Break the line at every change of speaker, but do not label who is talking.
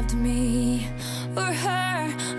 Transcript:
loved me or her.